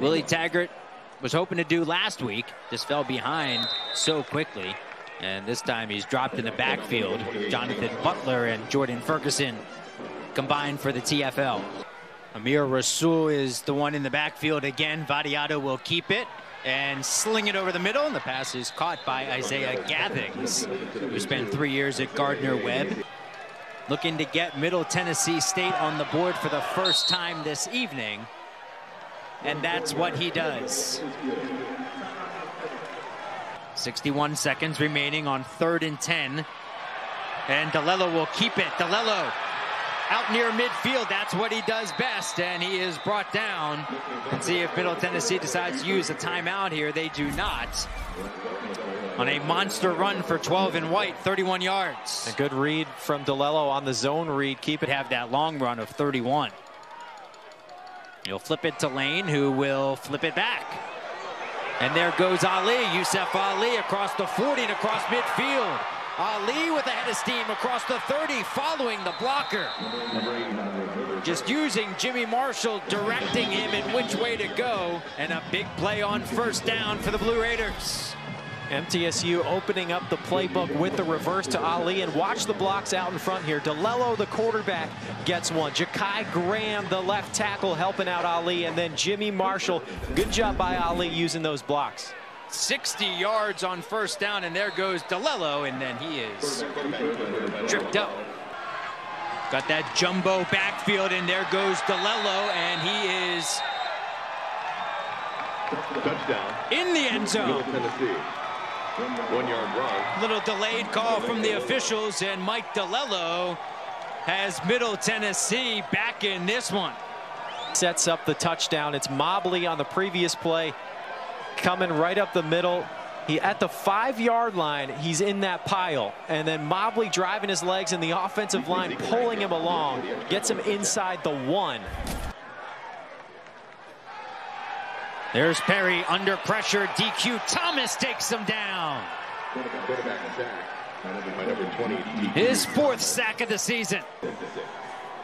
Willie Taggart was hoping to do last week. Just fell behind so quickly. And this time he's dropped in the backfield. Jonathan Butler and Jordan Ferguson combined for the TFL. Amir Rasul is the one in the backfield again. Vattiato will keep it and sling it over the middle. And the pass is caught by Isaiah Gathings, who spent three years at Gardner Webb. Looking to get Middle Tennessee State on the board for the first time this evening. And that's what he does. 61 seconds remaining on third and 10. And DiLiello will keep it. DiLiello out near midfield. That's what he does best. And he is brought down. And see if Middle Tennessee decides to use a timeout here. They do not. On a monster run for 12 and white, 31 yards. A good read from DiLiello on the zone read. Keep it. Have that long run of 31. He'll flip it to Lane, who will flip it back. And there goes Ali, Yusuf Ali across the 40 and across midfield. Ali with a head of steam across the 30 following the blocker. Just using Jimmy Marshall directing him in which way to go. And a big play on first down for the Blue Raiders. MTSU opening up the playbook with the reverse to Ali and watch the blocks out in front here. DiLiello, the quarterback, gets one. Ja'Kai Graham, the left tackle, helping out Ali. And then Jimmy Marshall. Good job by Ali using those blocks. 60 yards on first down, and there goes DiLiello, and then he is tripped up. Got that jumbo backfield, and there goes DiLiello, and he is Touchdown. in the end zone. Tennessee. One yard run. Little delayed call from the officials, and Mike DiLiello has Middle Tennessee back in this one. Sets up the touchdown. It's Mobley on the previous play coming right up the middle. He at the five yard line, he's in that pile. And then Mobley driving his legs in the offensive line, pulling him along, gets him inside the one. There's Perry under pressure. DQ Thomas takes him down. Quarterback sack. By number 20, His fourth sack of the season.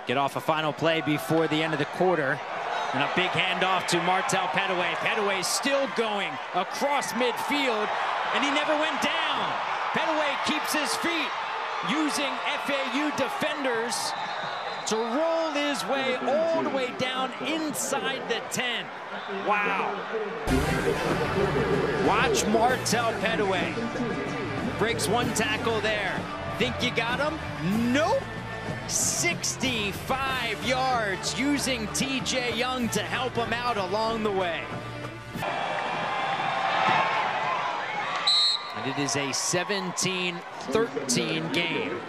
Get off a final play before the end of the quarter. And a big handoff to Martell Pettaway. Pettaway still going across midfield, and he never went down. Pettaway keeps his feet, using FAU defenders to roll his way all the way down inside the 10. Wow. Watch Martell Pettaway. Breaks one tackle there. Think you got him? Nope. 65 yards using TJ Young to help him out along the way. And it is a 17-13 game.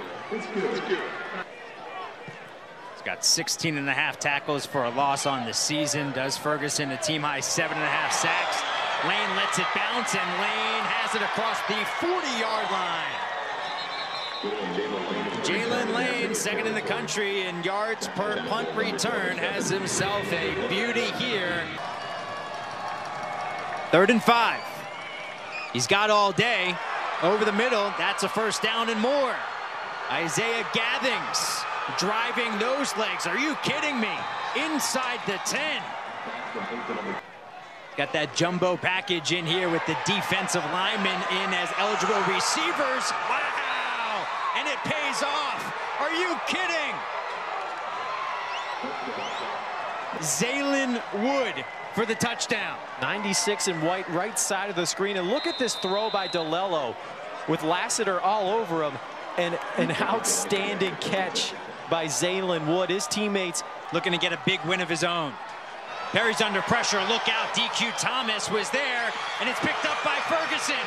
Got 16 and a half tackles for a loss on the season. Does Ferguson a team high seven and a half sacks. Lane lets it bounce and Lane has it across the 40-yard line. Jaylin Lane, second in the country in yards per punt return, has himself a beauty here. Third and five. He's got all day. Over the middle, that's a first down and more. Isaiah Gathings driving those legs. Are you kidding me? Inside the 10. Got that jumbo package in here with the defensive linemen in as eligible receivers. Wow! And it pays off. Are you kidding? Zaylin Wood for the touchdown. 96 in white, right side of the screen. And look at this throw by DiLiello with Lassiter all over him. And an outstanding catch by Zaylin Wood. His teammates looking to get a big win of his own. Perry's under pressure. Look out. DQ Thomas was there, and it's picked up by Ferguson.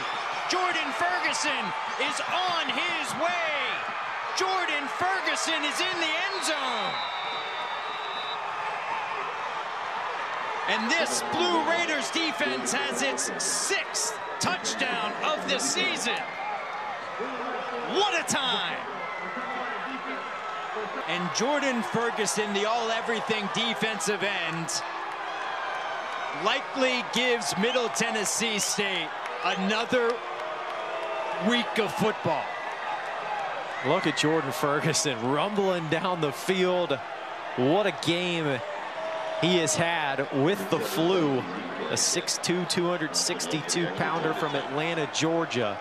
Jordan Ferguson is on his way. Jordan Ferguson is in the end zone. And this Blue Raiders defense has its sixth touchdown of the season. What a time! And Jordan Ferguson, the all-everything defensive end, likely gives Middle Tennessee State another week of football. Look at Jordan Ferguson rumbling down the field. What a game he has had with the flu, a 6'2", 262-pounder from Atlanta, Georgia.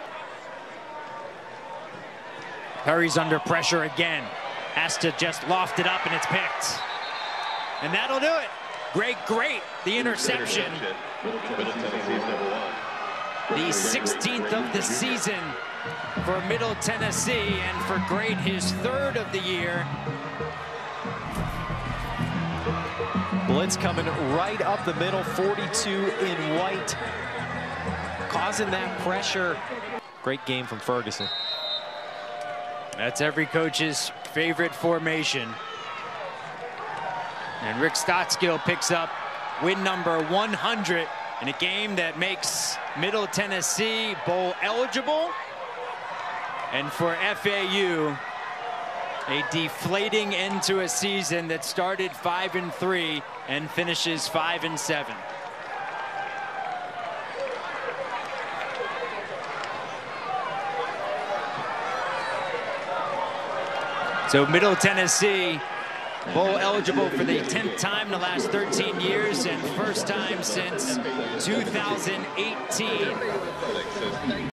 Perry's under pressure again. Has to just loft it up and it's picked. And that'll do it. Great, great. The interception. The 16th of the season for Middle Tennessee and for Great his third of the year. Blitz coming right up the middle, 42 in white, causing that pressure. Great game from Ferguson. That's every coach's favorite formation. And Rick Stockstill picks up win number 100 in a game that makes Middle Tennessee bowl eligible. And for FAU, a deflating end to a season that started five and three and finishes five and seven. So Middle Tennessee bowl eligible for the 10th time in the last 13 years and first time since 2018.